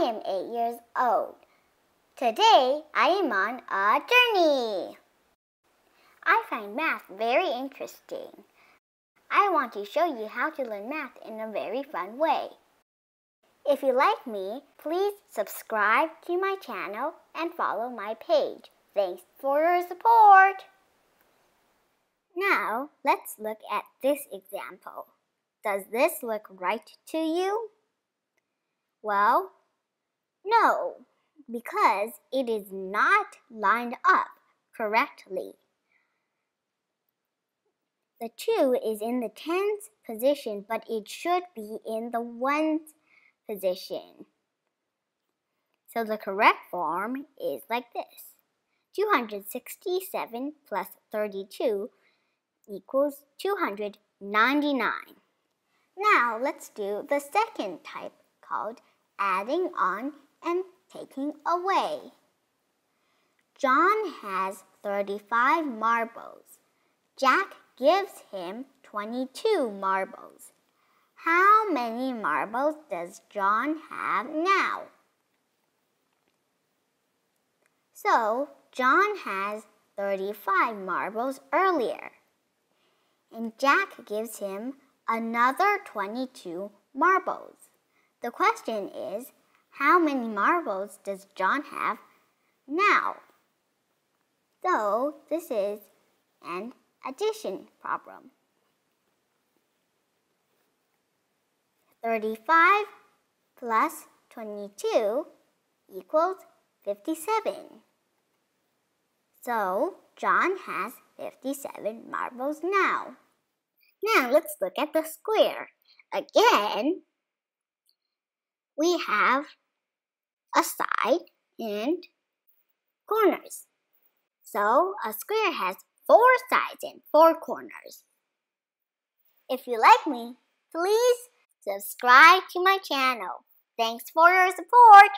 I am 8 years old. Today I am on a journey. I find math very interesting. I want to show you how to learn math in a very fun way. If you like me, please subscribe to my channel and follow my page. Thanks for your support. Now, let's look at this example. Does this look right to you? Well, no, because it is not lined up correctly. The 2 is in the tens position, but it should be in the ones position. So the correct form is like this. 267 plus 32 equals 299. Now let's do the second type called adding on and taking away. John has 35 marbles. Jack gives him 22 marbles. How many marbles does John have now? So, John has 35 marbles earlier. And Jack gives him another 22 marbles. The question is, how many marbles does John have now? So, this is an addition problem. 35 plus 22 equals 57. So, John has 57 marbles now. Now, let's look at the square. Again, we have a side and corners. So, a square has four sides and four corners. If you like me, please subscribe to my channel. Thanks for your support.